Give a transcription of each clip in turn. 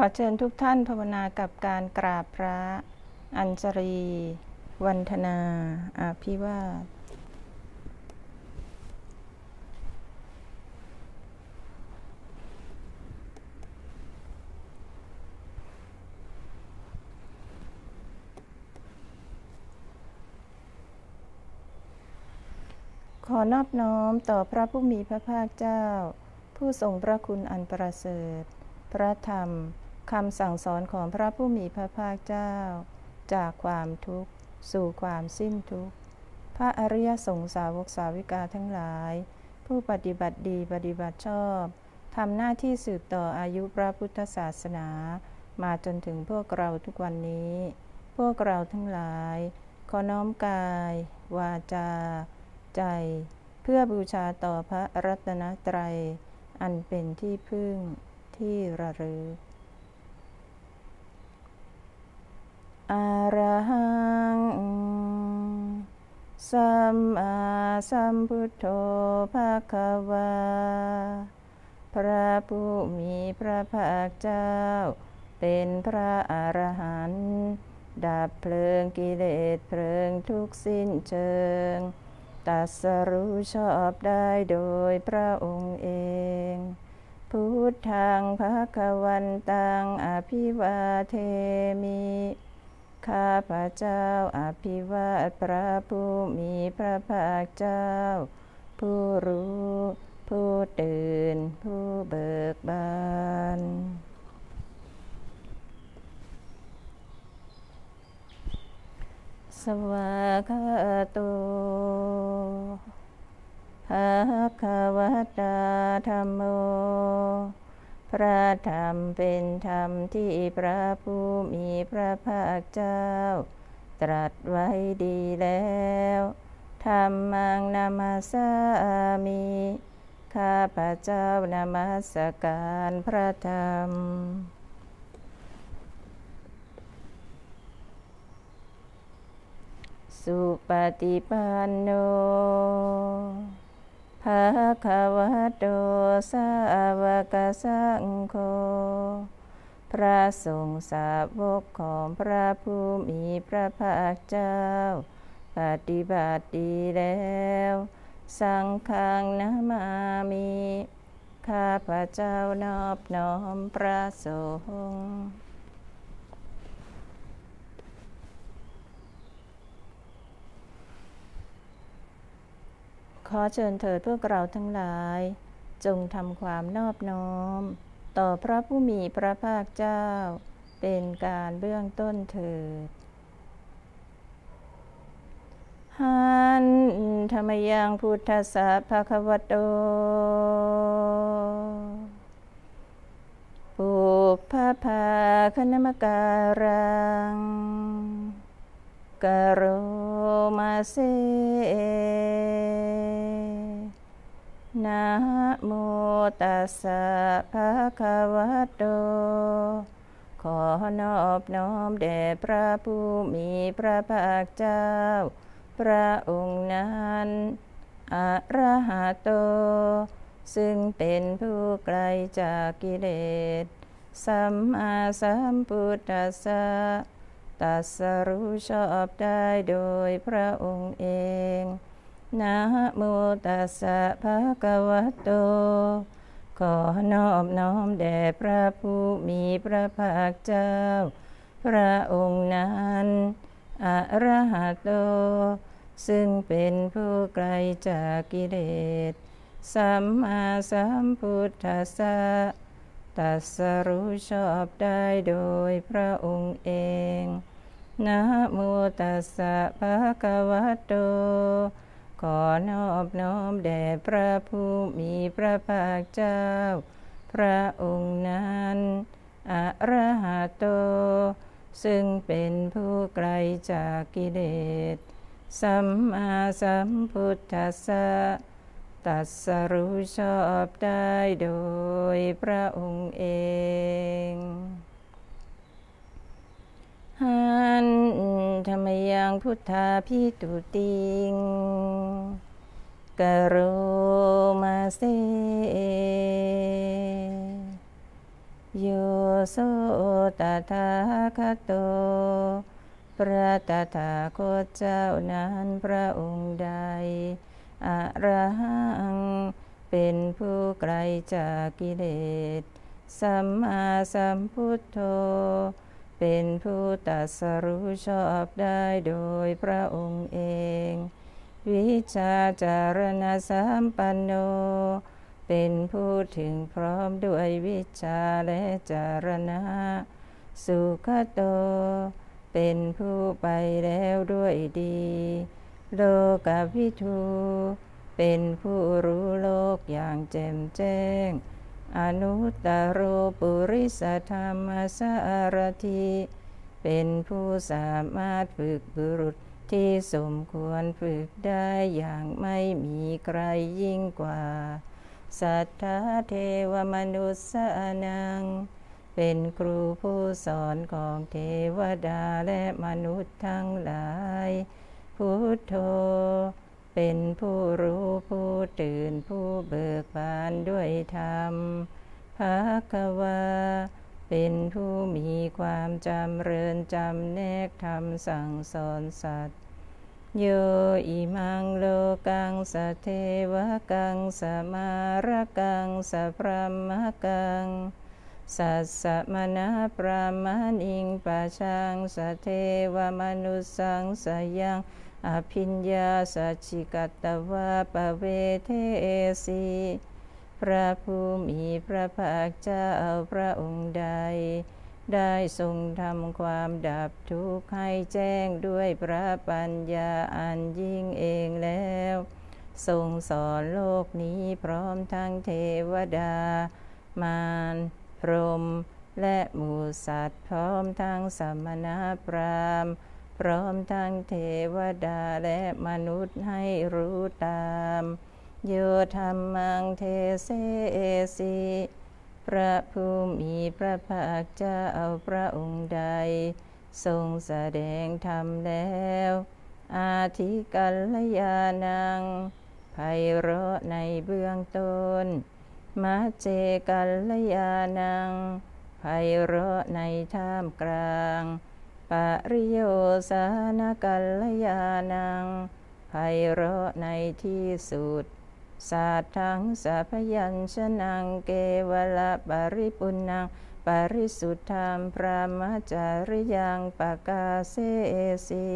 ขอเชิญทุกท่านภาวนากับการกราบพระอัญชรี วันธนา อาภิวาทขอนอบน้อมต่อพระผู้มีพระภาคเจ้า ผู้ทรงพระคุณอันประเสริฐ พระธรรม คำสั่งสอนของพระผู้มีพระภาคเจ้า จากความทุกข์ สู่ความสิ้นทุกข์ พระอริยสงสาวกสาวิกาทั้งหลาย ผู้ปฏิบัติดีปฏิบัติชอบทำหน้าที่สืบต่ออายุพระพุทธศาสนา มาจนถึงพวกเราทุกวันนี้ พวกเราทั้งหลาย ขอน้อมกาย วาจา ใจ เพื่อบูชาต่อพระรัตนตรัย อันเป็นที่พึ่งที่ระลึก อะระหังสัมมาสัมพุทโธภะคะวา พระผู้มีพระภาคเจ้า เป็นพระอรหันต์ดับเพลิงกิเลสเพลิงทุกสิ้นเชิง ตัสรู้ชอบได้โดยพระองค์เอง พุทธังภะคะวันตังอภิวาเทมิ ข้าพระเจ้าอภิวาทพระผู้มีพระภาคเจ้า ผู้รู้ ผู้ตื่น ผู้เบิกบานสวากาโตภะคะวะตาธรรมโม พระธรรมเป็นธรรมที่พระผู้มีพระภาคเจ้า ตรัสไว้ดีแล้วธรรมังนามาสามี ข้าพระเจ้านามัสการพระธรรม สุปฏิปันโน ภะคะวะโตสาวกสังโฆพระสงฆ์สาวกของพระผู้มีพระภาคเจ้า ปฏิบัติดีแล้ว สังฆังนามามิข้าพระเจ้านอบน้อมพระสงฆ์ ขอเชิญเถิดพวกเราทั้งหลาย จงทำความนอบน้อม ต่อพระผู้มีพระภาคเจ้า เป็นการเบื้องต้นเถิดหันธรรมยังพุทธสัพพะวโตปุพพะภาคณมการังกโรมาเซ นะโมตัสสะภะคะวะโต ขอนอบน้อมแด่พระผู้มีพระภาคเจ้า พระองค์นั้นอะระหะโต ซึ่งเป็นผู้ไกลจากกิเลส สัมมาสัมพุทธัสสะตัสรู้ชอบได้โดยพระองค์เอง นะโมตัสสะภะคะวะโต ขอนอบน้อมแด่พระผู้มีพระภาคเจ้า พระองค์นั้นอะระหะโต ซึ่งเป็นผู้ไกลจากกิเลส สัมมาสัมพุทธัสสะตัสรู้ชอบได้โดยพระองค์เองนะโมตัสสะภะคะวะโต ขอนอบน้อมแด่พระผู้มีพระภาคเจ้า พระองค์นั้นอะระหะโต ซึ่งเป็นผู้ไกลจากกิเลส สัมมาสัมพุทธัสสะตัสรู้ชอบได้โดยพระองค์เอง หันธรรมยังพุทธาพิตุติงกโรมาเซโยโสตถาคโต พระตถาคตเจ้านั้นพระองค์ใดอระหัง เป็นผู้ไกลจากกิเลส สัมมาสัมพุทโธ เป็นผู้ตัดสรู้ชอบได้โดยพระองค์เอง วิชาจารณะสัมปันโน เป็นผู้ถึงพร้อมด้วยวิชาและจารณะ สุขโต เป็นผู้ไปแล้วด้วยดี โลกวิทู เป็นผู้รู้โลกอย่างแจ่มแจ้ง อนุตตรปุริสธรรมสารทีเป็นผู้สามารถฝึกบุรุษที่สมควรฝึกได้อย่างไม่มีใครยิ่งกว่า สัทธาเทวมนุษย์สนัง เป็นครูผู้สอนของเทวดาและมนุษย์ทั้งหลาย พุทโธ เป็นผู้รู้ผู้ตื่นผู้เบิกบานด้วยธรรมภาควาเป็นผู้มีความจำเริญจำแนกธรรมสั่งสอนสัตว์ โยอิมังโลกังสเทวกังสมารกังสพรหมกังสัสสมณพรามานิงปะชังสเทวมนุสังสยัง อภิญญาสัจิกัตวะปะเวเทสีพระผู้มีพระภาคเจ้าพระองค์ใด ได้ทรงทำความดับทุกข์ให้แจ้งด้วยพระปัญญาอันยิ่งเองแล้ว ทรงสอนโลกนี้พร้อมทั้งเทวดา มารพรม และหมูสัตว์พร้อมทั้งสมณพราหมณ์ พร้อมทั้งเทวดาและมนุษย์ให้รู้ตามโยธรรมังเทเสสีพระผู้มีพระภาคเจ้าพระองค์ใด ทรงแสดงธรรมแล้ว อาทิกัลยานังไพเราะในเบื้องต้นมาเจกัลยานังไพเราะในท่ามกลาง ปริโยสานกัลยานังไพเราะในที่สุดสัทธังสัพยัญชนะเกวละปริปุนัง ปริสุทธามพระมจาริยังปกาเสสิ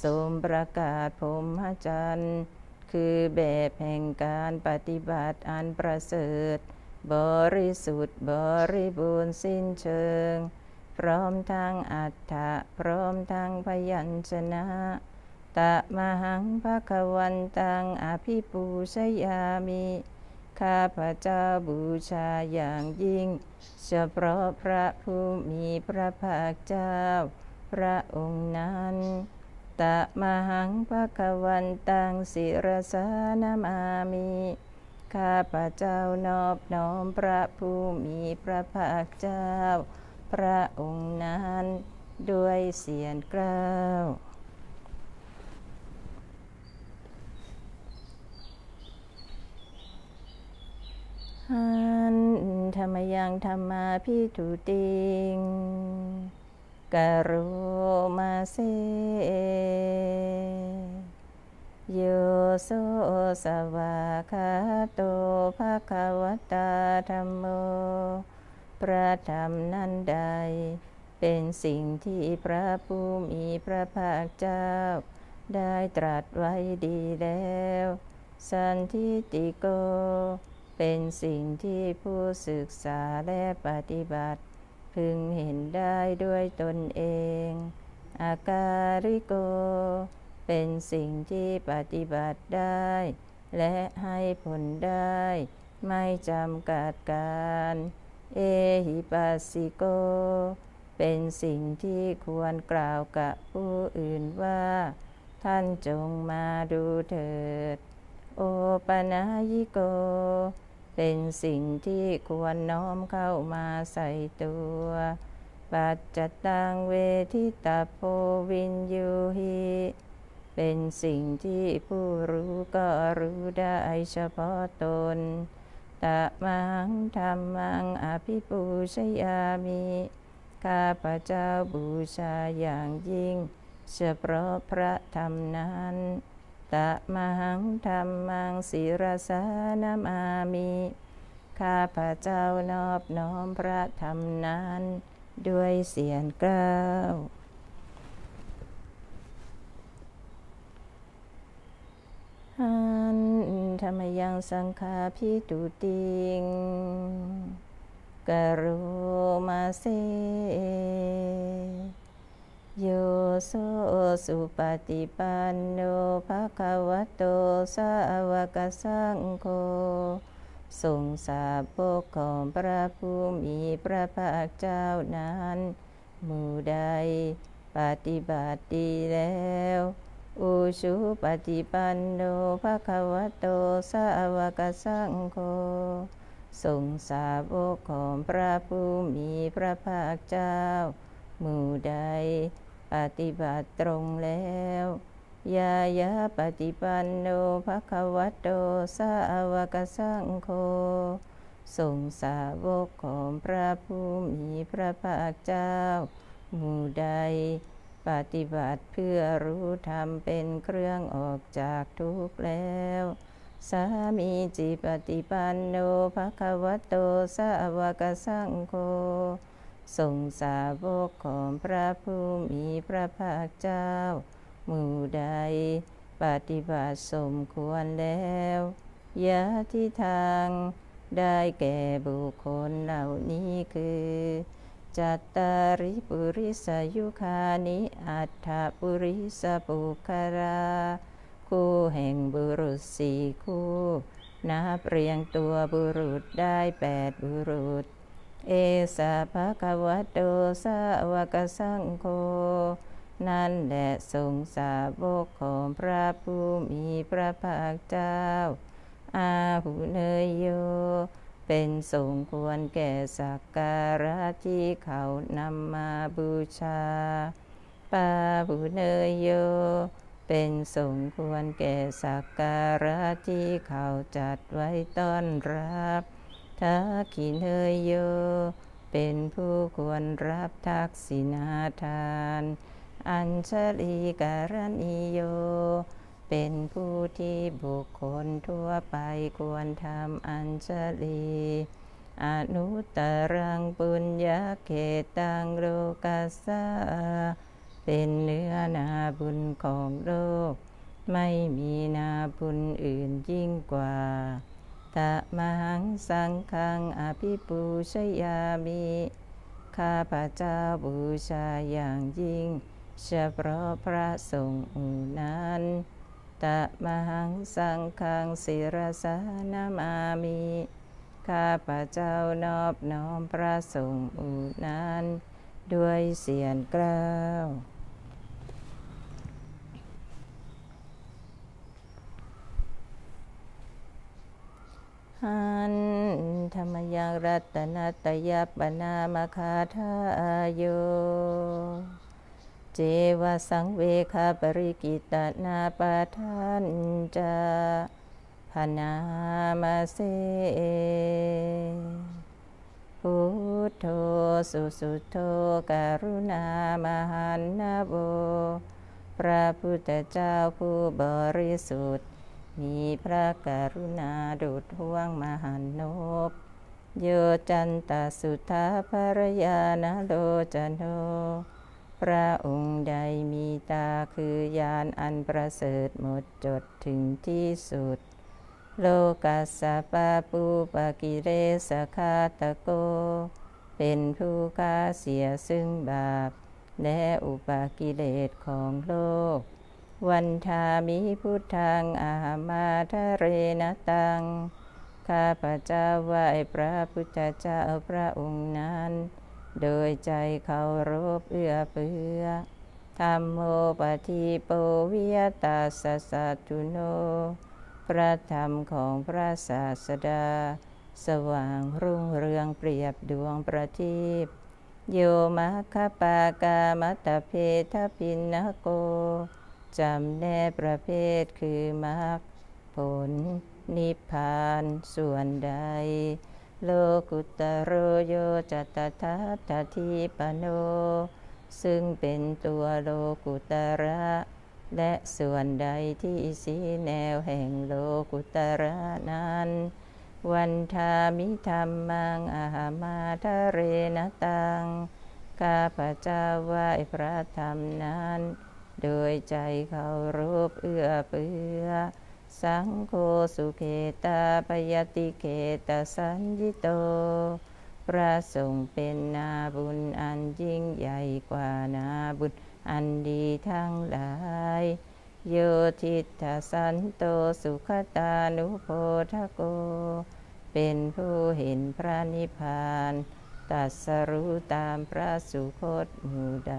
สมประกาศพรมจันทร์คือแบบแห่งการปฏิบัติอันประเสริฐ บริสุทธิ์บริบูรณ์สิ้นเชิง พร้อมทั้งอัฏฐะพร้อมทั้งพยัญชนะตะมหังภะคะวันตังอภิปูชยามิข้าพระเจ้าบูชาอย่างยิ่งเฉพาะพระผู้มีพระภาคเจ้า พระองค์นั้น ตะมหังภะควันตังศิรสานามามิข้าพระเจ้านอบน้อมพระผู้มีพระภาคเจ้า พระองค์นั้นด้วยเสียงกล้าวหันธรรมยังธรรมาพิทุติงกโรมาเซโยโสสวาคาโตภะคะวตาธรรมโม พระธรรมนั้นใด เป็นสิ่งที่พระผู้มีพระภาคเจ้า ได้ตรัสไว้ดีแล้ว สันทิติโก เป็นสิ่งที่ผู้ศึกษาและปฏิบัติ พึงเห็นได้ด้วยตนเอง อาการิโก เป็นสิ่งที่ปฏิบัติได้ และให้ผลได้ ไม่จำกัดการ เอหิปัสสิโก เป็นสิ่งที่ควรกล่าวกับผู้อื่นว่า ท่านจงมาดูเถิด โอปนายิโก เป็นสิ่งที่ควรน้อมเข้ามาใส่ตัวปัจจตังเวทิตาโพวินยูหิเป็นสิ่งที่ผู้รู้ก็รู้ได้เฉพาะตน ตะมังธรรมังอภิปูชยามิข้าพระเจ้าบูชาอย่างยิ่งเฉพาะพระธรรมนั้นตะมังธรรมังศิรสานามามิข้าพระเจ้านอบน้อมพระธรรมนั้น ด้วยเสียงกล้าว หันธรรมยังสังฆาพิตุติงกโรมาเซโยโสสุปฏิปันโนภะคะวะโตสาวกสังโฆทรงสาบกของพระผู้มีพระภาคเจ้านั้น หมู่ใดปฏิบัติดีแล้ว อุชุปฏิปันโนภะคะวะโตสาวกสังโฆทรงสาวกของพระผู้มีพระภาคเจ้า หมู่ใด ปฏิบัติตรงแล้วยายาปฏิปันโนภะคะวะโตสาวกสังโฆทรงสาวกของพระผู้มีพระภาคเจ้า หมู่ใด ปฏิบัติเพื่อรู้ธรรมเป็นเครื่องออกจากทุกข์แล้ว สามีจิปฏิปันโนภะคะวะโตสาวกสังโฆทรงสาวกของพระผู้มีพระภาคเจ้า หมู่ใด ปฏิบัติสมควรแล้วยะที่ทาง ได้แก่บุคคลเหล่านี้คือ จัตตาริปุริสยุคานิอัฏฐปุริสปุคาราคู่แห่งบุรุษสี่คู่นับเรียงตัวบุรุษได้แปดบุรุษ เอสาภะคะวะโตสาวกสังโฆนั่นแหละทรงสาวกของพระผู้มีพระภาคเจ้า อาหุเนยโย เป็นสงควรแก่สักการะที่เขานำมาบูชา ปาหุเนยโย เป็นสงควรแก่สักการะที่เขาจัดไว้ต้อนรับทักขิเนยโย เป็นผู้ควรรับทักษิณาทาน อัญชลีการณิโย เป็นผู้ที่บุคคลทั่วไปควรทำอัญชลีอนุตรังปุญญาเขตังโลกัสสะเป็นเนื้อนาบุญของโลก ไม่มีนาบุญอื่นยิ่งกว่าตะมหังสังฆังอภิปูชยามิข้าพระเจ้าบูชาอย่างยิ่ง เฉพาะพระสงฆ์นั้น ตะมหังสังฆังศิรสานามามิข้าพระเจ้านอบน้อมพระสงฆ์อนั้น ด้วยเสียงกล้าวหันธรรมยังรัตนตยปนามคาทาโย เจวสังเวคาปริกิตนาปาทานจาพนามาเสพุทโธสุสุโธการุณามหันนาโบพระพุทธเจ้าผู้บริสุทธิ์ มีพระกรุณาดุจห่วงมหันนบโยจันตสุทาภรยานาโลจโน พระองค์ใดมีตาคือยานอันประเสริฐหมดจดถึงที่สุด โลกัสสะปะปูปกิเลสคาตะโก เป็นผู้ฆ่าเสียซึ่งบาป และอุปกิเลสของโลก วันทามิพุทธังอามาทะเรนตัง ข้าพระเจ้าไหวพระพุทธเจ้าพระองค์นั้น โดยใจเขารบเอื้อเฟื้อธรรมโมปฏิโปวิยตาสสัตุโน พระธรรมของพระศาสดา สว่างรุ่งเรืองเปรียบดวงประทีปโยมคคปากามัตเพทพินนโก จำแนกประเภทคือมรรคผลนิพพานส่วนใด โลกุตโรโยจัตตาตทีปโน ซึ่งเป็นตัวโลกุตระ และส่วนใดที่สีแนวแห่งโลกุตระนั้น วันทามิธรรมังอาหามาทะเรนตัง ข้าพเจ้าไหวพระธรรมนั้น โดยใจเขารูปเอื้อเปื้อ สังโฆสุเขตาปยติเขตสัญญิโต พระสงฆ์เป็นนาบุญอันยิ่งใหญ่กว่านาบุญอันดีทั้งหลาย โยทิตาสันโตสุขตานุโพธโก เป็นผู้เห็นพระนิพพานตัสรู้ตามพระสุคตหมู่ใด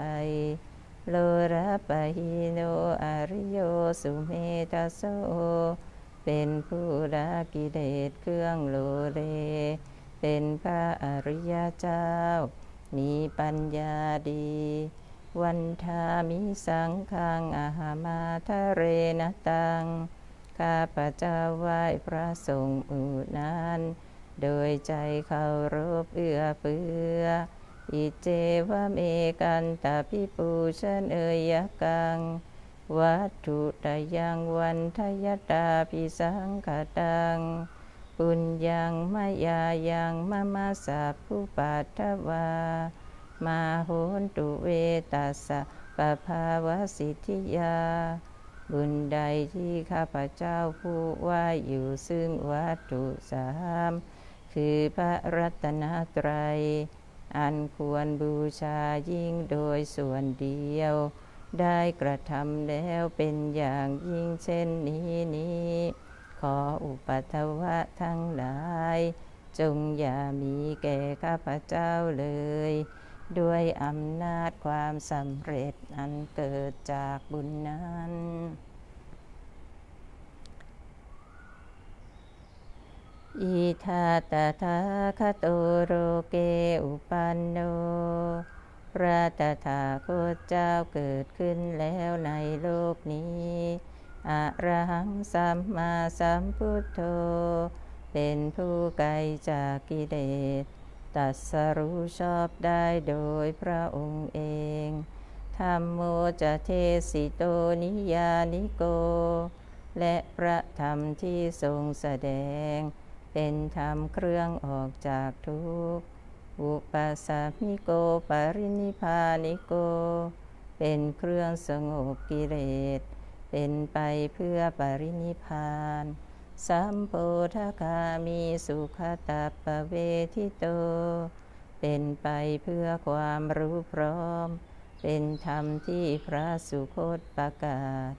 โลระปะหิโนอริโยสุเมตโสเป็นผู้ละกิเลสเครื่องโลเล เป็นพระอริยเจ้า มีปัญญาดี วันทามิสังขังอาหามาทะเรนตัง ข้าพระเจ้าไหว้พระสงฆ์อูนั้น โดยใจเขารบเอื้อเปือ อิเจวะเมกันตาพิปูชนเอยกัง วัตถุตยังวันทยตาพิสังขตัง ปุญญังมายายังมะมาสาผู้ปัทวา มาโหนตุเวตัสสะปะภาวสิทธิยา บุญใดที่ข้าพเจ้าผู้ว่าอยู่ซึ่งวัตถุสาม คือพระรัตนตรัย อันควรบูชายิ่งโดยส่วนเดียว ได้กระทำแล้วเป็นอย่างยิ่งเช่นนี้นี้ ขออุปัตวะทั้งหลาย จงอย่ามีแก่ข้าพเจ้าเลย ด้วยอำนาจความสำเร็จอันเกิดจากบุญนั้น อิทาตถาคตโรเกอุปันโน พระตถาคตเจ้าเกิดขึ้นแล้วในโลกนี้อะระหังสัมมาสัมพุทโธ เป็นผู้ไกลจากกิเลส ตัดสรู้ชอบได้โดยพระองค์เอง ธรรมโมจะเทสิโตนิยานิโก และพระธรรมที่ทรงแสดง เป็นธรรมเครื่องออกจากทุกข์อุปสามิโกปรินิพานิโก เป็นเครื่องสงบกิเลส เป็นไปเพื่อปรินิพานสัมโพธคามีสุขตาปเวทิโต เป็นไปเพื่อความรู้พร้อม เป็นธรรมที่พระสุคตประกาศ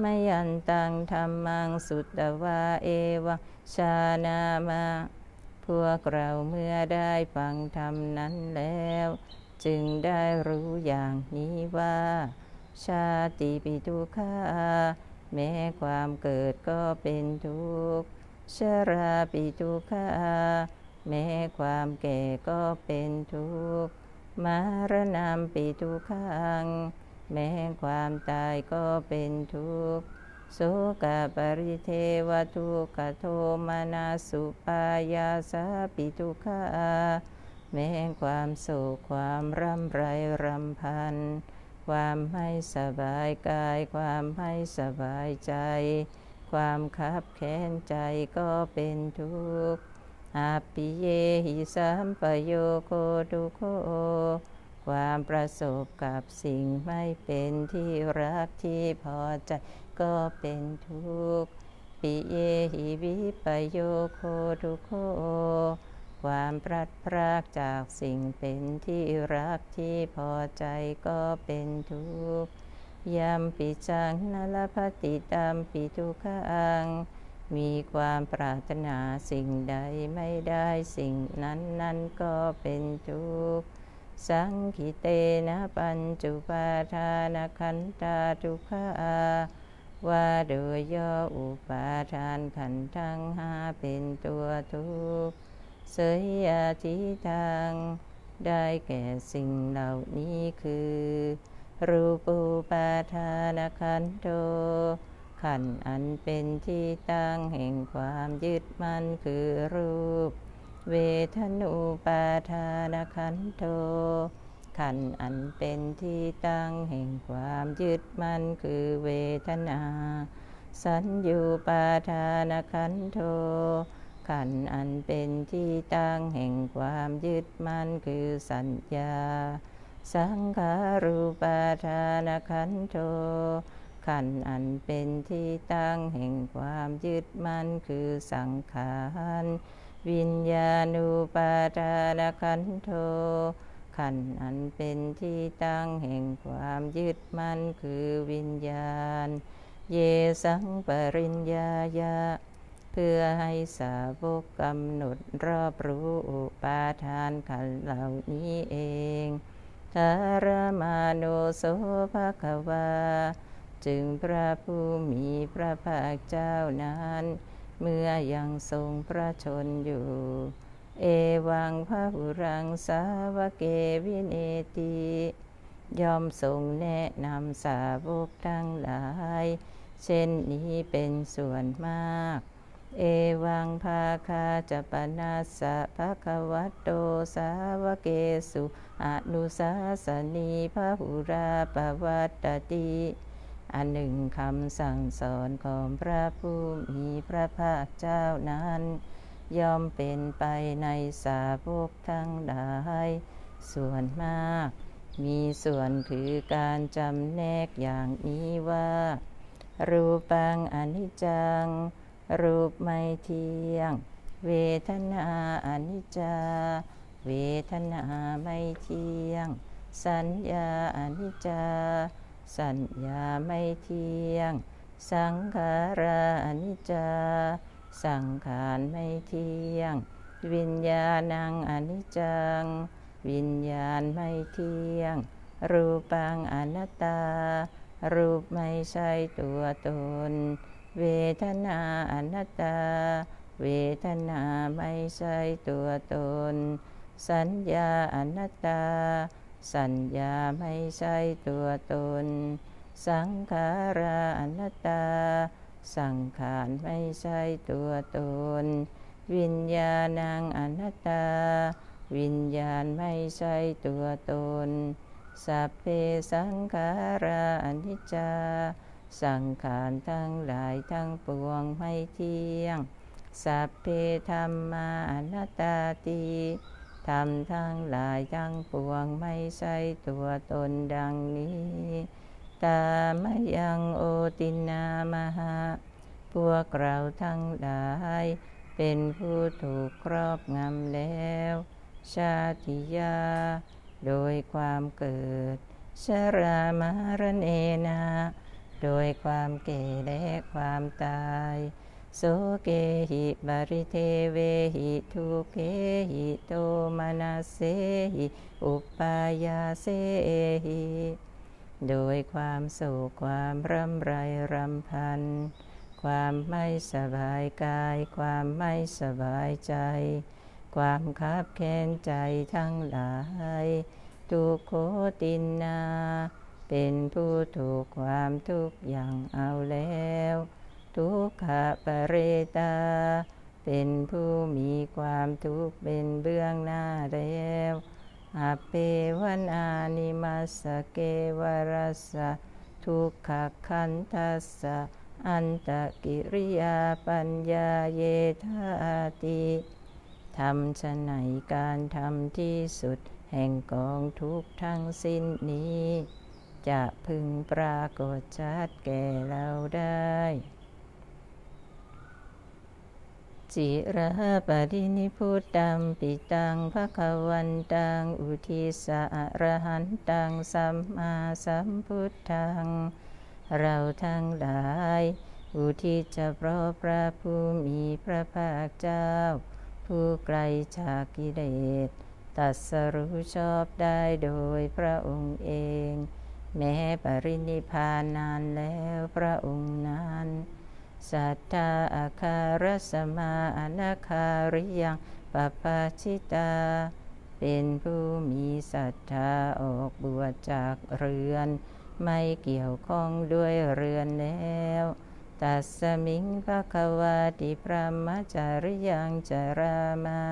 ไมยันตังธรรมังสุตวาเอวะ ชานามาพวกเราเมื่อได้ฟังธรรมนั้นแล้ว จึงได้รู้อย่างนี้ว่า ชาติปิทุขาแม้ความเกิดก็เป็นทุกข์ชราปิทุขาแม้ความแก่ก็เป็นทุกข์มารณามปิทุขัง แม้ความตายก็เป็นทุกข์ สกปริเทวทุกโทมนาสุปายาสาปิทุกขาแม้ความโศกความร่ำไรรำพัน ความไม่สบายกาย ความไม่สบายใจ ความคับแค้นใจก็เป็นทุกข์อาปิเยหิสัมปโยโคทุโคความประสบกับสิ่งไม่เป็นที่รักที่พอใจ ก็เป็นทุกข์ ปิเยหิวิปโยโคทุโค ความพลัดพรากจากสิ่งเป็นที่รักที่พอใจก็เป็นทุกข์ยามปิจังนลพติตามปิทุขัง มีความปรารถนาสิ่งใดไม่ได้สิ่งนั้นนั้นก็เป็นทุกข์สังคิเตนะปัญจุปาทานขันตาทุกขา ว่าโดยย่ออุปาทานขันทั้งห้าเป็นตัวทุกข์เสยยาทิทางได้แก่สิ่งเหล่านี้คือ รูปูปาทานขันโตขันอันเป็นที่ตั้งแห่งความยึดมั่นคือรูป เวทนูปาทานขันโท ขันอันเป็นที่ตั้งแห่งความยึดมั่นคือเวทนา สัญญูปาทานขันโท ขันอันเป็นที่ตั้งแห่งความยึดมั่นคือสัญญา สังขารูปาทานขันโท ขันอันเป็นที่ตั้งแห่งความยึดมั่นคือสังขาร วิญญาณูปาทานขันโท ขันอันเป็นที่ตั้งแห่งความยึดมั่นคือวิญญาณ เยสังปริญญายาเพื่อให้สาวกกำหนดรอบรู้อุปาทานขันเหล่านี้เองทารมาโนโสภะควา จึงพระผู้มีพระภาคเจ้านั้น เมื่อยังทรงพระชนอยู่ เอวังพระหุรังสาวเกวินเนติยอมทรงแนะนำสาวกทั้งหลาย เช่นนี้เป็นส่วนมาก เอวังภาคาจะปนาสะภะคะวัตโตสาวเกสุอนุสาสนีพระหุราปวัตติอันหนึ่งคำสั่งสอนของพระผู้มีพระภาคเจ้านั้น ย่อมเป็นไปในสาวกทั้งหลาย ส่วนมาก มีส่วนคือการจำแนกอย่างนี้ว่า รูปังอนิจจัง รูปไม่เที่ยง เวทนาอนิจจา เวทนาไม่เที่ยง สัญญาอนิจจา สัญญาไม่เที่ยง สังขาราอนิจจา สังขารไม่เที่ยง วิญญาณังอนิจจัง วิญญาณไม่เที่ยง รูปังอนัตตา รูปไม่ใช่ตัวตน เวทนาอนัตตา เวทนาไม่ใช่ตัวตน สัญญาอนัตตา สัญญาไม่ใช่ตัวตน สังขาราอนัตตา สังขารไม่ใช่ตัวตน วิญญาณังอนัตตา วิญญาณไม่ใช่ตัวตน สัพเพสังขาราอนิจจา สังขารทั้งหลายทั้งปวงไม่เที่ยง สัพเพธรรมาอนัตตาติธรรมทั้งหลายทั้งปวงไม่ใช่ตัวตนดังนี้ ตามยังโอตินามหาพวกเราทั้งหลาย เป็นผู้ถูกครอบงำแล้ว ชาติยา โดยความเกิด ชรามารเนนา โดยความเก่และความตาย โสเกหิบริเทเวหิทุเกหิโตมานาเสหิ อุปายาเสหิ โดยความโศกความรำไรรำพัน ความไม่สบายกาย ความไม่สบายใจ ความคับแค้นใจทั้งหลายทุกโคตินนา เป็นผู้ถูกความทุกข์อย่างเอาแล้ว ทุกขะปะเรตา เป็นผู้มีความทุกข์เป็นเบื้องหน้าแล้ว อาเปวันอานิมัสเกวรัสะทุกขคันทัสสะอันตะกิริยาปัญญาเยธาติทำชะไหนการทำที่สุด แห่งกองทุกทั้งสิ้นนี้ จะพึงปรากฏชัดแก่เราได้ จิระปรินิพุตังปิตังภควันตังอุทิสะอรหันตังสัมมาสัมพุทธัง เราทั้งหลาย อุทิศจะเพราะพระผู้มีพระภาคเจ้า ผู้ไกลจากกิเลสตัสรู้ชอบได้โดยพระองค์เอง แม้ปรินิพานนานแล้วพระองค์นั้น สัทธาอาคารสมาอนาคาริยังปปาชิตา เป็นผู้มีศรัทธาออกบวชจากเรือน ไม่เกี่ยวข้องด้วยเรือนแล้วตัสมิงภะควาติพระมจาริยังจารามา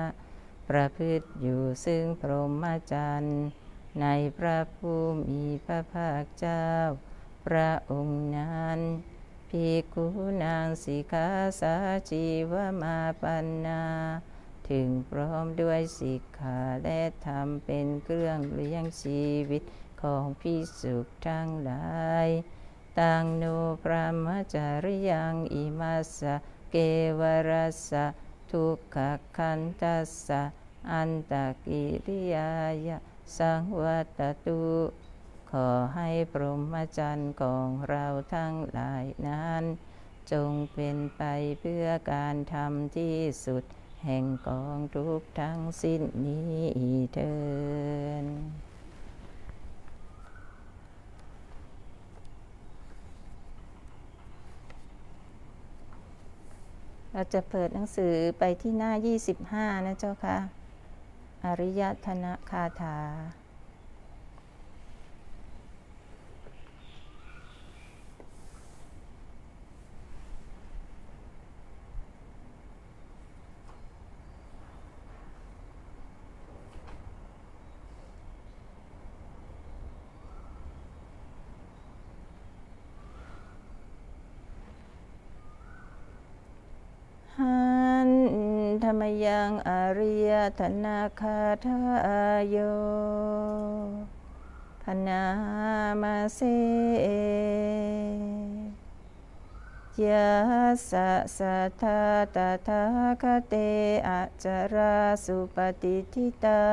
ประพฤติอยู่ซึ่งพรหมจรรย์ในพระผู้มีพระภาคเจ้า พระองค์นั้น ภิกขุนางสิกขาสาชีวมาปันนา ถึงพร้อมด้วยสิกขาและธรรมเป็นเครื่องเลี้ยงชีวิตของพิสุทั้งหลายตังโนพระมจาริยังอิมัสะเกวรัสสะทุกขคันตัสสะอันตกิริยายะสังวัตตุ ขอให้พรหมจรรย์ของเราทั้งหลายนั้น จงเป็นไปเพื่อการทำที่สุด แห่งกองทุกทั้งสิ้นนี้เถิดเราจะเปิดหนังสือไปที่หน้า 25 นะเจ้าค่ะ อริยธนคาถา ธรรมยังอริยธนาคาทาโยพนามาเสยาสะสะทาตาทาคเตอะจาราสุปฏิทิตา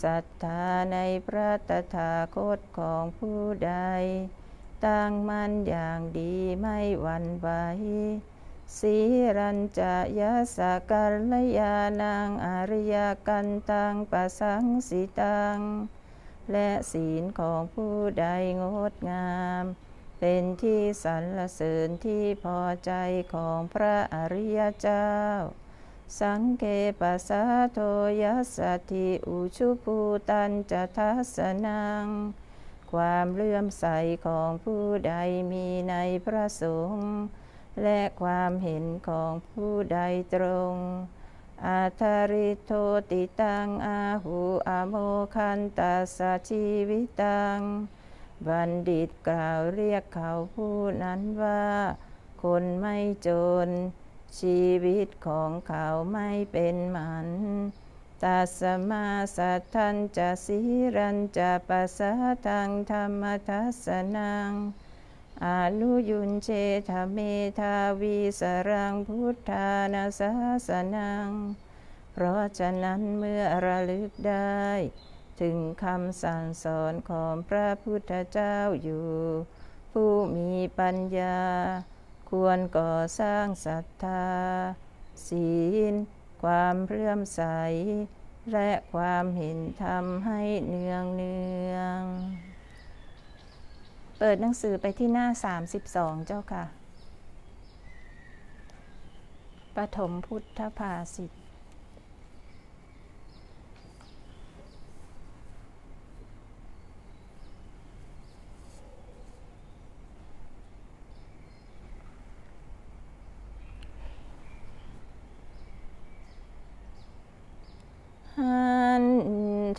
ศรัทธาในพระตถาคตของผู้ใด ตั้งมั่นอย่างดีไม่หวั่นไหว สีรัญจายาสกัลยานังอริยกันตังปะสังสิตัง และศีลของผู้ใดงดงาม เป็นที่สรรเสริญที่พอใจของพระอริยเจ้า สังเกปัสาโทยัสติอุชุปูตันจะทัสนัง ความเลื่อมใสของผู้ใดมีในพระสงฆ์ และความเห็นของผู้ใดตรงอาทริโทติตัง อาหูอโมคันตาสชีวิตัง บัณฑิตกล่าวเรียกเขาผู้นั้นว่า คนไม่จน ชีวิตของเขาไม่เป็นหมันตัสมาสัทธันจะสิรันจะปัสสะทังธรรมทัสนัง อานุยุนเชธเมทาวีสรังพุทธานาสาสนัง เพราะฉะนั้นเมื่อระลึกได้ ถึงคำสั่งสอนของพระพุทธเจ้าอยู่ ผู้มีปัญญา ควรก่อสร้างศรัทธา ศีล ความเรื่อมใส และความเห็นธรรมให้เนืองเนือง เปิดหนังสือไปที่หน้า 32 เจ้าค่ะ ปฐมพุทธภาษิตธ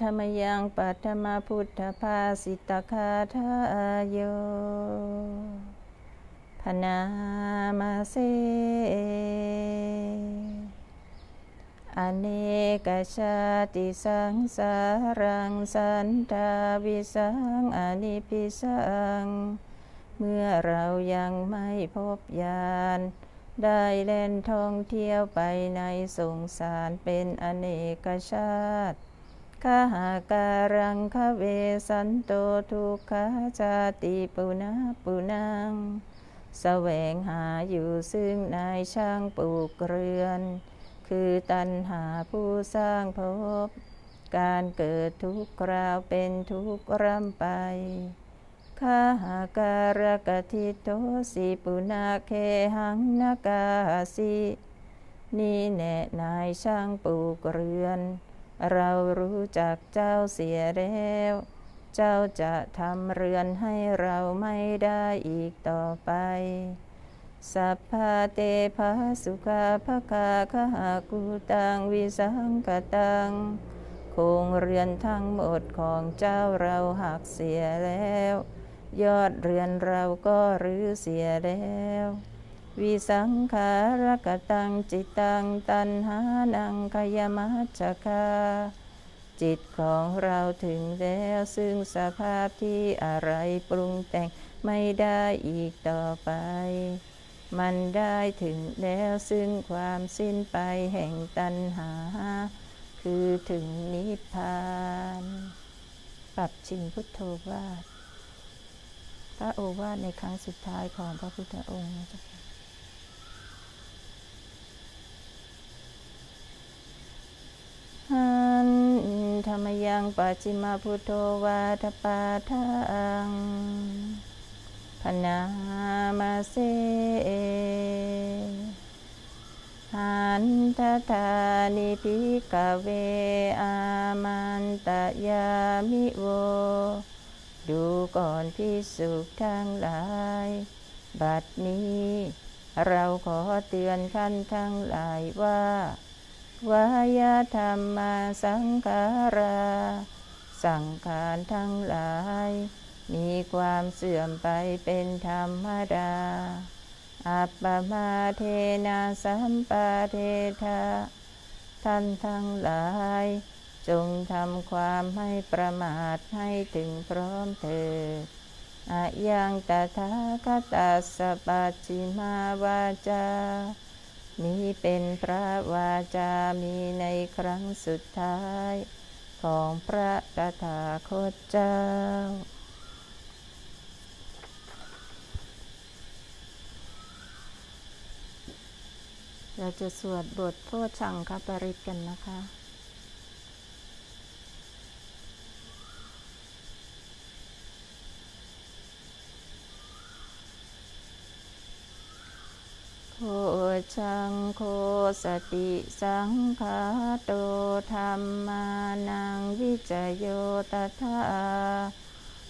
ธรรมยังปัตมพุทธภาสิตคาทาโยพนามาเสอเนกชาติสังสารังสันตาวิสังอนิพิสัง เมื่อเรายังไม่พบญาณได้เล่นท่องเที่ยวไปในสงสารเป็นอเนกชาติ คหาการังคเวสันโตทุกขาจาติปุนาปุนังสแสวงหาอยู่ซึ่งนายช่างปลูกเรือน คือตันหาผู้สร้างภพ การเกิดทุกคราวเป็นทุกร่ำไปข้าหาการกติโตสิปุนาเคหังนากาสิ นี่แน่นายช่างปลูกเรือน เรารู้จักเจ้าเสียแล้ว เจ้าจะทำเรือนให้เราไม่ได้อีกต่อไป สัพพะเตภาสุขาภคาคหากุตังวิสังกตัง คงเรือนทั้งหมดของเจ้าเราหักเสียแล้ว ยอดเรือนเราก็รื้อเสียแล้ว วิสังขารกตังจิตตังตันหานังกยมัจจคาจิตของเราถึงแล้วซึ่งสภาพที่อะไรปรุงแต่งไม่ได้อีกต่อไป มันได้ถึงแล้วซึ่งความสิ้นไปแห่งตัณหา คือถึงนิพพาน ปรับชินพุทโธวาทพระโอวาทในครั้งสุดท้ายของพระพุทธองค์นะจ๊ะ หันธรรมยังปัจจิมาพุทโธวาทปาทังพนามาเสหันทธานิพิกเวอามันตยามิโว ดูก่อนพิสุทั้งหลาย บัดนี้ เราขอเตือนท่านทั้งหลายว่า วายธรรมาสังขารา สังขารทั้งหลาย มีความเสื่อมไปเป็นธรรมดา อัปปมาเทนาสัมปาเทธาท่านทั้งหลาย จงทำความให้ประมาทให้ถึงพร้อมเถิดอายังตถาคตาสปัจิมาวาจา นี้เป็นพระวาจามีในครั้งสุดท้ายของพระตถาคตเจ้า เราจะสวดบทโพชังคปริตกันนะคะโค ชังโคสติสังคาโตธรรมานังวิจโยตถา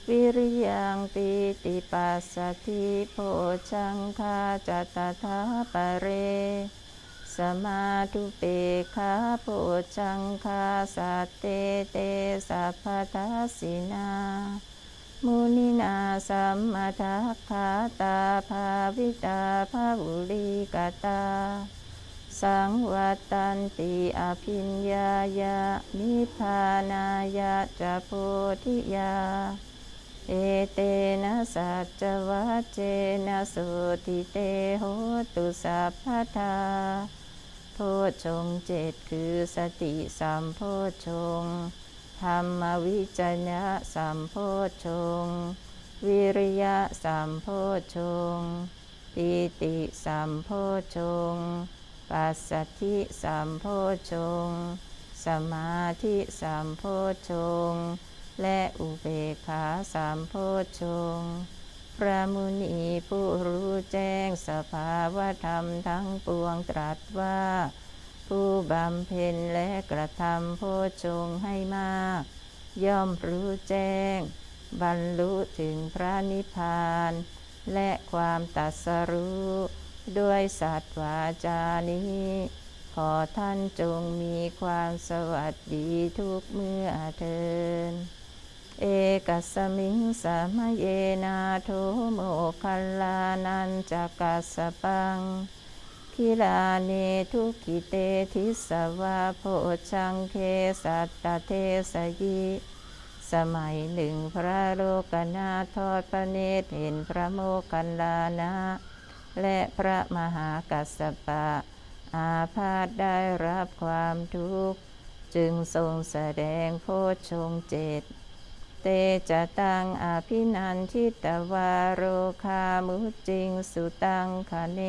วิริยังปิติปัสสติโพชังคาจตถาปเร สมาธุเปคาโพชังคาสัตเตเตสัพพทัสสินา มุนินาสัมมาทัคขาตาภาวิตาภาวุลิกาตา สังวัตันติอภิญญายะนิพานายะจะโพธิยา เอเตนะสัจวัจเจนะสุติเตโหตุสัพพทาโพชงเจ็ดคือสติสัมโพชง รรมวิจญะสัมโพชงวิริยะสัมโพชงปิติสัมโพชงปัสสัทธิสัมโพชงสมาธิสัมโพชงและอุเบกขาสัมโพชง พระมุนีผู้รู้แจ้งสภาวธรรมทั้งปวงตรัสว่า ผู้บำเพ็ญและกระทำโพชงให้มาก ย่อมรู้แจ้ง บรรลุถึงพระนิพพาน และความตัสรู้ ด้วยสัตวาจานี้ ขอท่านจงมีความสวัสดีทุกเมื่อเทินเอกสมิงสามเยนาโทโมคัลลานันจักกัสปัง คิลาเนทุกิเตทิสวาโพชังเคสัตตเทสยิสมัยหนึ่งพระโลกนาทอดพระเนตรเห็นพระโมคคัลลานะ และพระมหากัสสปะ อาพาธได้รับความทุกข์ จึงทรงแสดงโพชงเจตเตจะตังอภินันทิตวาโรคามุจิงสุตังคเน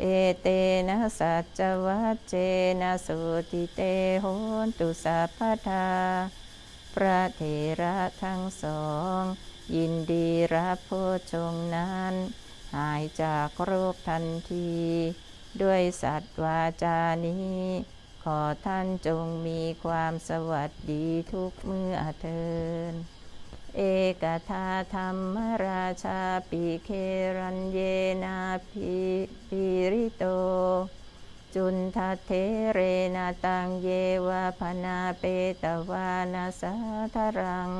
เอเตนะสัจวัจเจนะสุติเตโหนตุสัพพทา พระเถระทั้งสอง ยินดีรับโพชงนั้น หายจากโรคทันที ด้วยสัตวาจานี้ ขอท่านจงมีความสวัสดีทุกเมื่อเทิน เอกทาธรรมราชาปิเครันเยนาภิปิริโต จุนทัเทเรนาตังเยวะพนาเปตวานาสาธรัง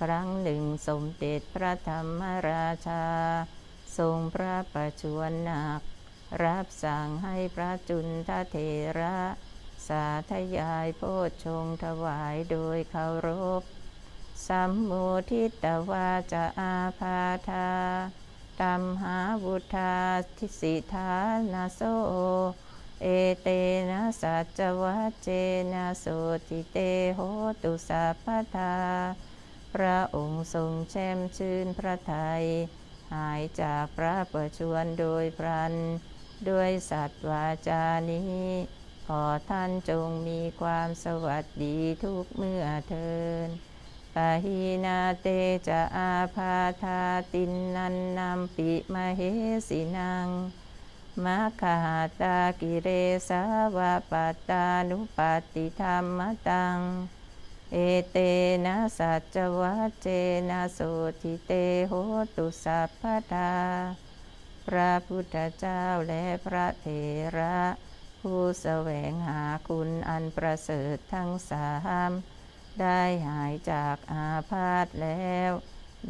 ครั้งหนึ่งสมเด็จพระธรรมราชา ทรงพระประชวรหนัก รับสั่งให้พระจุนทเทระ สาธยายโพชงถวายโดยเคารพ สัมโมทิตวาจะอาพาธาตัมหาวุธาทิสิทานาโซ เอเตนะสัจวัจเจนะโสติเตโหตุสัพพทา พระองค์ทรงแช่มชื่นพระทัยหายจากพระประชวรโดยพรัน ด้วยสัตว์วาจานี้ ขอท่านจงมีความสวัสดีทุกเมื่อเทิน ปะหีนาเตจะอาพาธาตินนันนำปิมเหสินังมัคคาตากิเรสาวะปตานุปติธรรมตัง เอเตนะสัจวัจเจนะโสทิเตโหตุสัพพทาพระพุทธเจ้าและพระเถระ ผู้แสวงหาคุณอันประเสริฐทั้งสาม ได้หายจากอาพาธแล้ว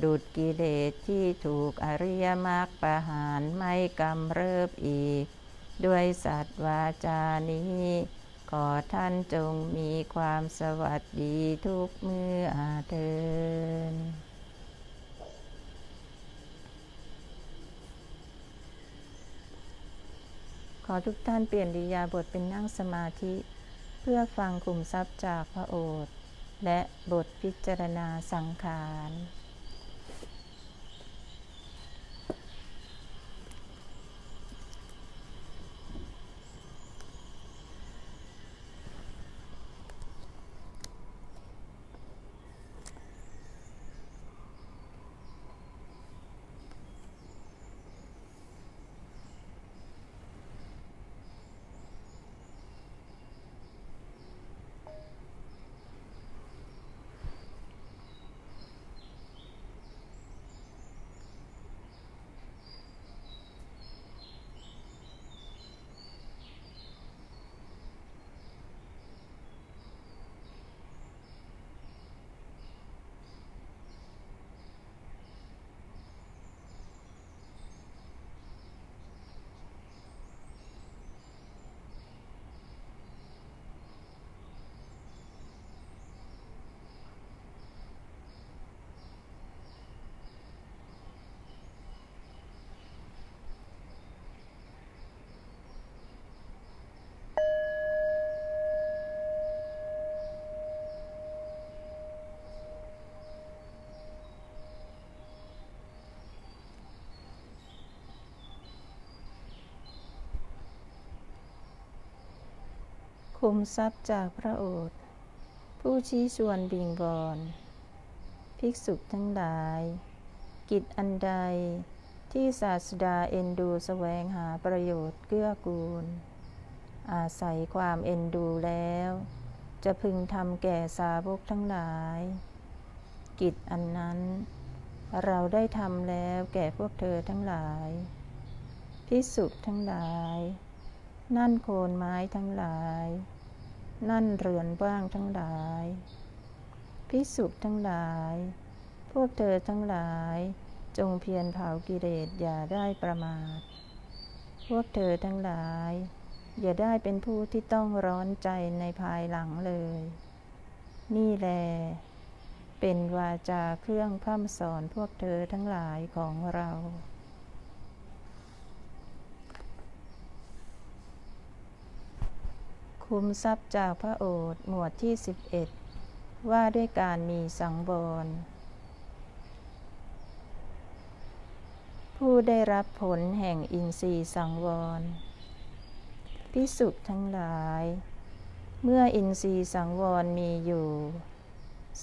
ดุดกิเลสที่ถูกอริยมรรคประหารไม่กำเริบอีก ด้วยสัตว์วาจานี้ ขอท่านจงมีความสวัสดีทุกเมื่ออาเทินขอทุกท่านเปลี่ยนดิยาบทเป็นนั่งสมาธิ เพื่อฟังกลุ่มทรัพย์จากพระโอษฐ และบทพิจารณาสังขาร คุมทรัพย์จากพระโอษฐ์ผู้ชี้ชวนบิงบอนภิกษุทั้งหลาย กิจอันใดที่ศาสดาเอ็นดูแสวงหาประโยชน์เกื้อกูล อาศัยความเอ็นดูแล้ว จะพึงทำแก่สาวกทั้งหลาย กิจอันนั้น เราได้ทำแล้วแก่พวกเธอทั้งหลายพิสุทั้งหลาย นั่นโคนไม้ทั้งหลาย นั่นเรือนว่างทั้งหลาย พิสุทั้งหลาย พวกเธอทั้งหลาย จงเพียรเผากิเลสอย่าได้ประมาท พวกเธอทั้งหลาย อย่าได้เป็นผู้ที่ต้องร้อนใจในภายหลังเลย นี่แล เป็นวาจาเครื่องพร่ำสอนพวกเธอทั้งหลายของเรา คุมทรัพย์จากพระโอษฐ์หมวดที่ 11 ว่าด้วยการมีสังวรผู้ได้รับผลแห่งอินทรีย์สังวรพิสุทั้งหลาย เมื่ออินทรีย์สังวรมีอยู่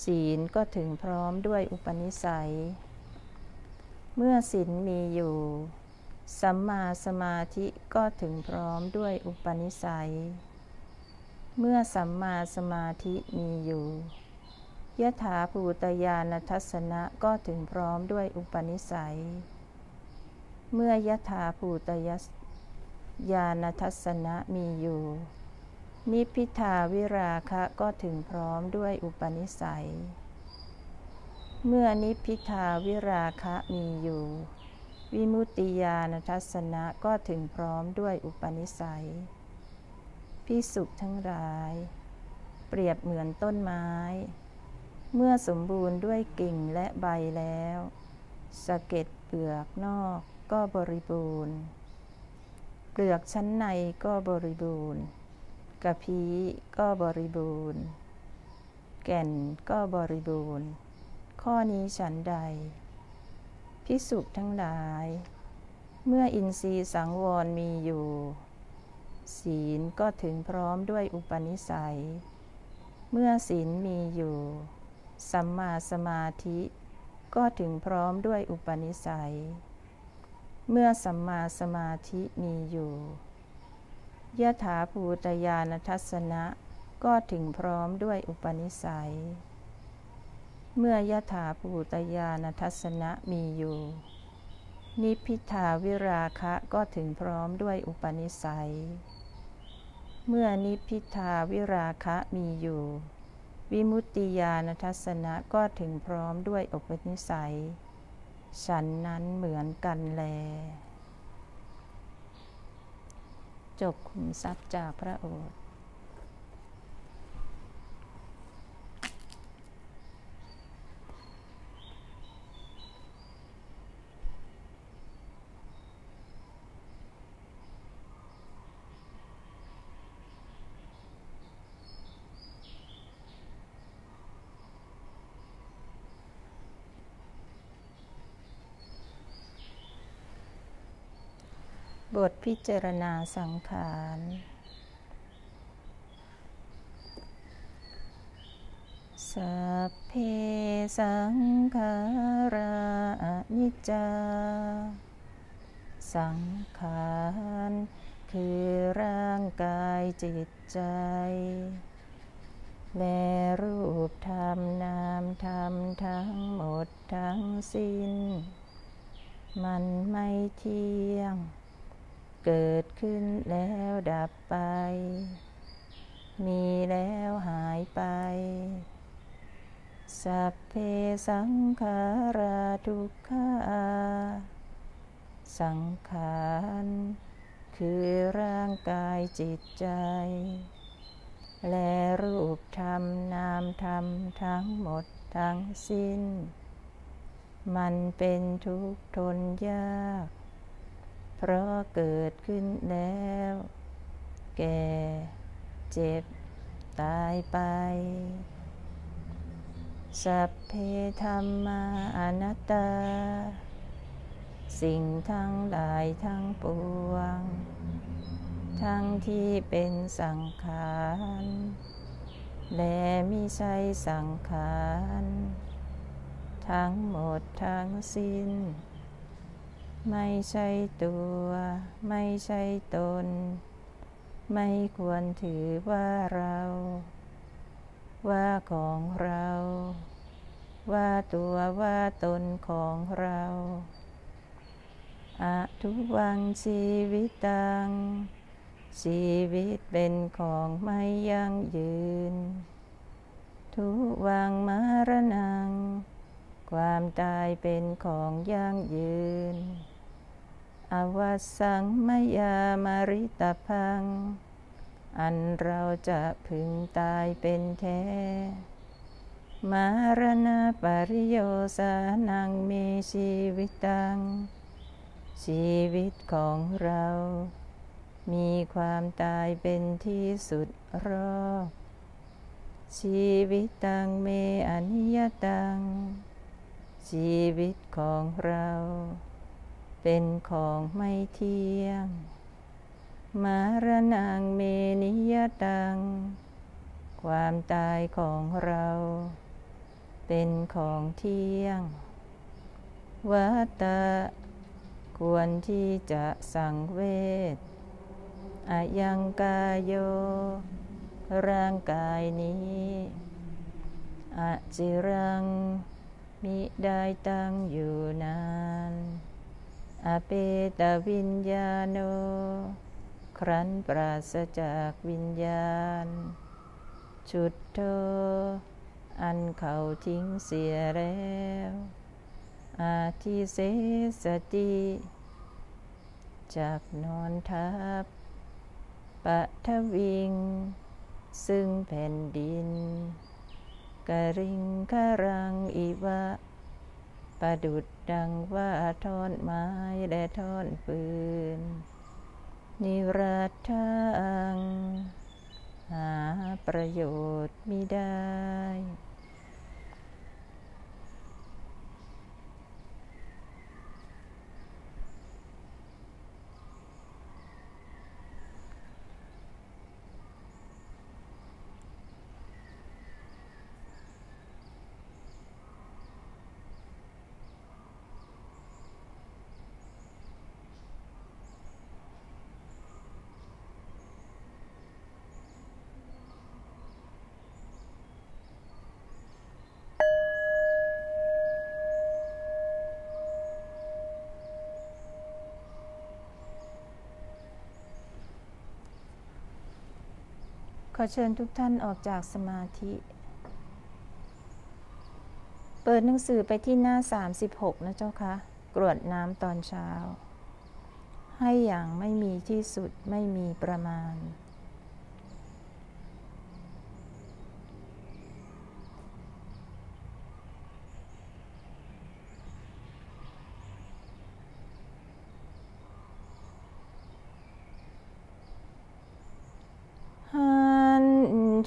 ศีลก็ถึงพร้อมด้วยอุปนิสัย เมื่อศีลมีอยู่ สัมมาสมาธิก็ถึงพร้อมด้วยอุปนิสัย เมื่อสัมมาสมาธิมีอยู่ยถาภูตยานทัศนะก็ถึงพร้อมด้วยอุปนิสัย เมื่อยถาภูตยญาณทัศนะมีอยู่ นิพิทาวิราคะก็ถึงพร้อมด้วยอุปนิสัย เมื่อนิพิทาวิราคะมีอยู่ วิมุตติญาณทัศนะก็ถึงพร้อมด้วยอุปนิสัย พิสุทั้งหลาย เปรียบเหมือนต้นไม้ เมื่อสมบูรณ์ด้วยกิ่งและใบแล้วสะเก็ดเปลือกนอกก็บริบูรณ์ เปลือกชั้นในก็บริบูรณ์ กระพี้ก็บริบูรณ์ แก่นก็บริบูรณ์ ข้อนี้ฉันใด พิสุทั้งหลาย เมื่ออินทรีย์สังวรมีอยู่ ศีลก็ถึงพร้อมด้วยอุปนิสัย เมื่อศีลมีอยู่ สัมมาสมาธิ ก็ถึงพร้อมด้วยอุปนิสัย เมื่อสัมมาสมาธิมีอยู่ยะถาภูตยานทัศนะก็ถึงพร้อมด้วยอุปนิสัย เมื่อยะถาภูตยานทัศนะมีอยู่ นิพิทาวิราคะก็ถึงพร้อมด้วยอุปนิสัย เมื่อนิพิทาวิราคะมีอยู่ วิมุตติญาณทัศนะก็ถึงพร้อมด้วยอุปนิสัย ฉันนั้นเหมือนกันแล จบคุมทรัพย์จากพระโอษฐ บทพิจารณาสังขารสัพเพสังขารานิจจา สังขารคือร่างกายจิตใจ และรูปธรรมนามธรรมทั้งหมดทั้งสิ้น มันไม่เที่ยง เกิดขึ้นแล้วดับไป มีแล้วหายไป สัพเพสังขาราทุกขาสังขาร คือร่างกายจิตใจ และรูปธรรมนามธรรมทั้งหมดทั้งสิ้น มันเป็นทุกข์ทนยาก เพราะเกิดขึ้นแล้ว แก่เจ็บ ตายไป สัพเพธรรมาอนัตตา สิ่งทั้งหลายทั้งปวง ทั้งที่เป็นสังขาร และมิใช่สังขาร ทั้งหมดทั้งสิ้น ไม่ใช่ตัว ไม่ใช่ตน ไม่ควรถือว่าเรา ว่าของเรา ว่าตัวว่าตนของเราอะทุวังชีวิตตัง ชีวิตเป็นของไม่ยั่งยืน ทุวังมารนัง ความตายเป็นของยั่งยืน อวสังมยามาริตาพัง อันเราจะพึงตายเป็นแท้ มารณาปริโยสานังมีชีวิตตัง ชีวิตของเรา มีความตายเป็นที่สุดรอบชีวิตตังเมอนิยตัง ชีวิตของเรา เป็นของไม่เที่ยง มารณางเมนิยตัง ความตายของเรา เป็นของเที่ยง วัตะควรที่จะสังเวชอายังกายโย ร่างกายนี้อจิรังมิได้ตั้งอยู่นาน อเปตวิญญาโน ครั้นปราศจากวิญญาณ ชุดโท อันเขาทิ้งเสียแล้ว อาทิเสสติจากนอนทับปะทวิง ซึ่งแผ่นดินกริงคารังอีวะ ประดุดดังว่าทอนไม้และทอนปืน นิรัตทัง หาประโยชน์ไม่ได้ ขอเชิญทุกท่านออกจากสมาธิ เปิดหนังสือไปที่หน้า 36 นะเจ้าคะ กรวดน้ำตอนเช้า ให้อย่างไม่มีที่สุดไม่มีประมาณ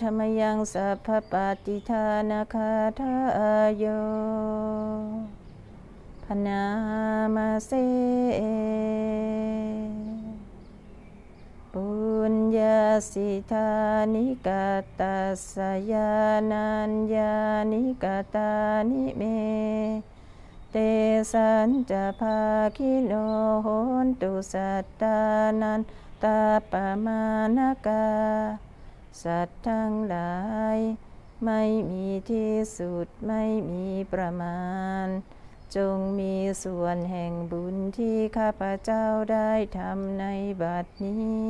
ธรรมยั งสัพพปฏิทานาคาทายโยพนามาเสปุญญาสิธานิกาตาสยานัญญานิกาตานิเม เตสันจะภาคิโนโหนตุสัตตานันตาปมานกา สัตว์ทั้งหลาย ไม่มีที่สุดไม่มีประมาณ จงมีส่วนแห่งบุญที่ข้าพเจ้าได้ทำในบัดนี้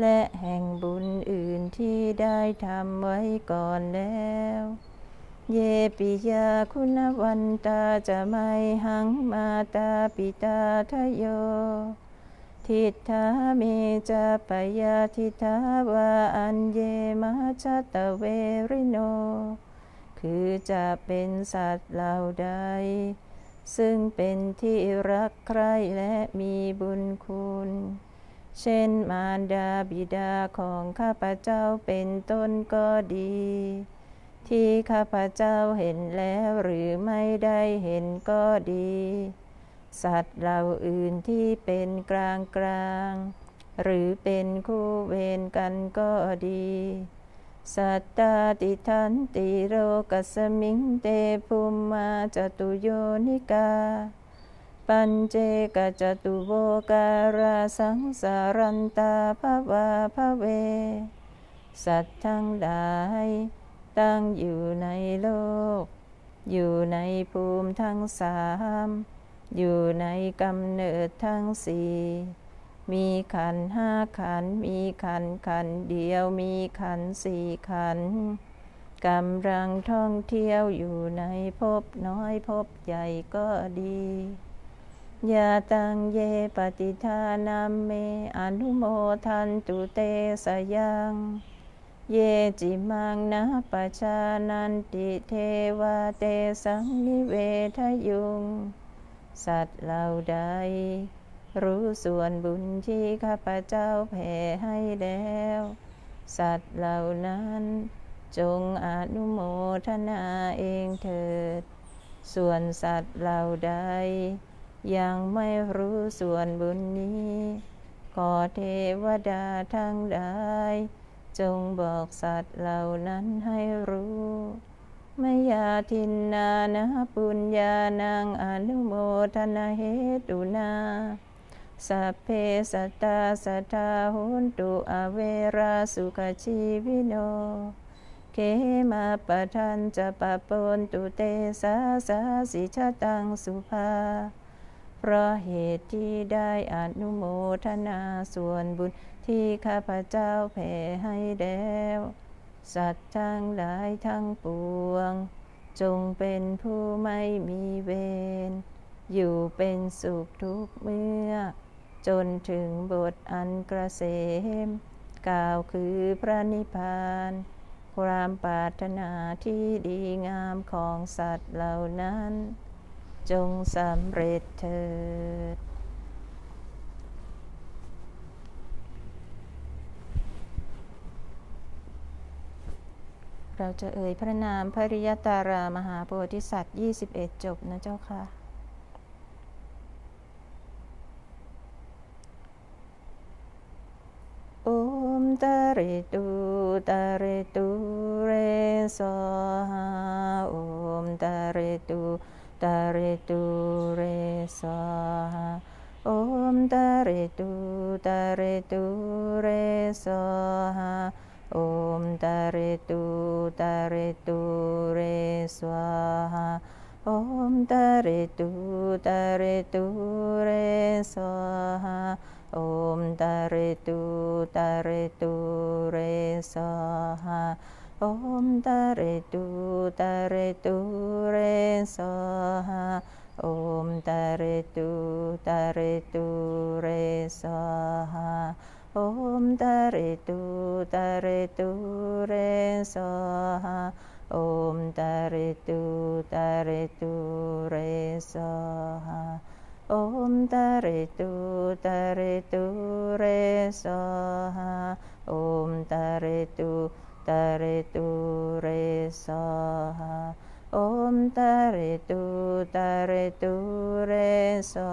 และแห่งบุญอื่นที่ได้ทำไว้ก่อนแล้วเยปิยาคุณวันตาจะไม่หังมาตาปิตาทโย ทิฏฐาเมจะปยาทิฏฐาวาอันเยมาชตตเวริโน คือจะเป็นสัตว์เหล่าใด ซึ่งเป็นที่รักใคร่และมีบุญคุณ เช่นมารดาบิดาของข้าพเจ้าเป็นต้นก็ดี ที่ข้าพเจ้าเห็นแล้วหรือไม่ได้เห็นก็ดี สัตว์เหล่าอื่นที่เป็นกลางกลาง หรือเป็นคู่เวรกันก็ดี สัตตาติทันติโรกัสมิงเตภูมมาจตุโยนิกา ปัญเจกจตุโบการาสังสารันตาภวาภเว สัตว์ทั้งหลายตั้งอยู่ในโลก อยู่ในภูมิทั้งสาม อยู่ในกำเนิดทั้งสี่มีขันห้าขัน มีขันขันเดียว มีขันสี่ขันกำลังท่องเที่ยวอยู่ในภพน้อยภพใหญ่ก็ดียาตังเยปฏิทานาเม อนุโมทันตุเตสยัง เยจิมังนะปชานันติเทวาเตสังนิเวทยุง สัตว์เหล่าใด รู้ส่วนบุญที่ข้าพเจ้าแผ่ให้แล้ว สัตว์เหล่านั้นจงอนุโมทนาเองเถิด ส่วนสัตว์เหล่าใด ยังไม่รู้ส่วนบุญนี้ ขอเทวดาทั้งหลายจงบอกสัตว์เหล่านั้นให้รู้ มยาทินนานะปุญญานังอนุโมทนาเหตุนาสัพเพสัตตาสัทธาหุนตุอเวราสุขชีวิโน เขมาปะทันจะปะปนตุเตสาสาสิชะตังสุภา เพราะเหตุที่ได้อนุโมทนาส่วนบุญที่ข้าพเจ้าแผ่ให้แล้ว สัตว์ทั้งหลายทั้งปวง จงเป็นผู้ไม่มีเวร อยู่เป็นสุขทุกเมื่อ จนถึงบทอันกระเสม กล่าวคือพระนิพพาน ความปรารถนาที่ดีงามของสัตว์เหล่านั้น จงสำเร็จเถิด เราจะเอ่ยพระนามพริยตารามหาโพธิสัตว์ 21 จบนะเจ้าค่ะ โอมตะเรตูตะเรตูเรโสหาโอมตะเรตูตะเรตูเรโสหาโอมตะเรตูตะเรตูเรโสหา Om Taritu Taritu Re Swaha. Om Taritu Taritu Re Swaha. Om Taritu Taritu Re Swaha. Om Taritu Taritu Re Swaha. Om Taritu Taritu Re Swaha. 옴 다레 뚜 다레 뚜레서하. 옴 다레 뚜 다레 뚜레서하. 옴 다레 뚜 다레 뚜레서하. 옴 다레 뚜 다레 뚜레서하. 옴 다레 뚜 다레 뚜레서하.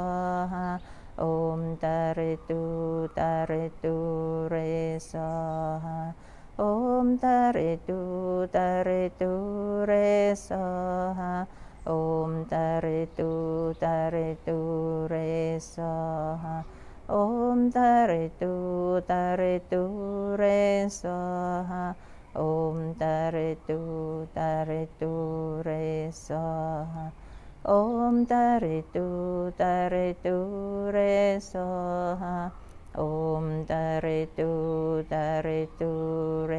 옴 다레뚜 다레뚜 레서하 옴 다레뚜 다레뚜 레서하 옴 다레뚜 다레뚜 레서하 옴 다레뚜 다레뚜 레서하 옴 다레뚜 다레뚜 레서하 옴 다리 뚜 다리 뚜레서하. 옴 다리 뚜 다리 뚜레서하.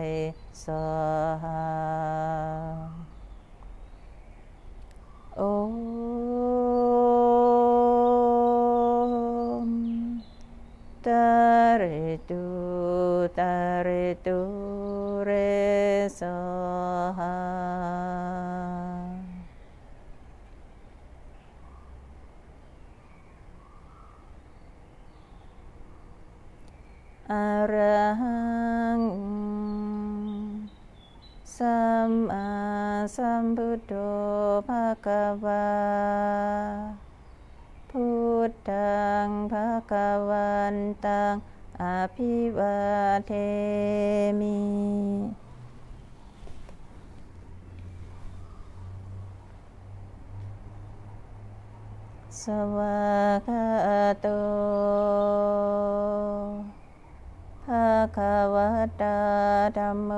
옴 다리 뚜 다리 뚜레서하. อะระหังสัมมาสัมพุทโธภะคะวาพุทธังภะคะวันตังอภิวาเทมิสวากาโต ภะควะตาธัมโม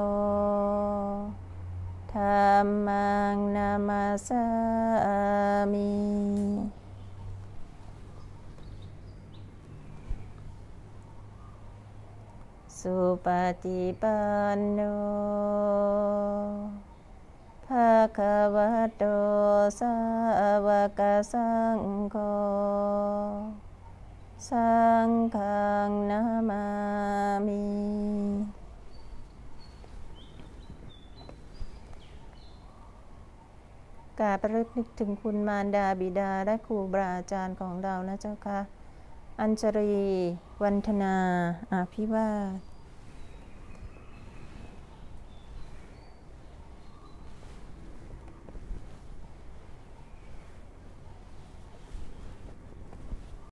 ธัมมังนามาสามิสุปฏิปันโนภะคะวะโตสาวกสังโฆ สังฆังนามามิกราบระลึกนึกถึงคุณมารดาบิดาและครูบาอาจารย์ของเรานะเจ้าค่ะ อัญชรี วันธนา อาภิวาท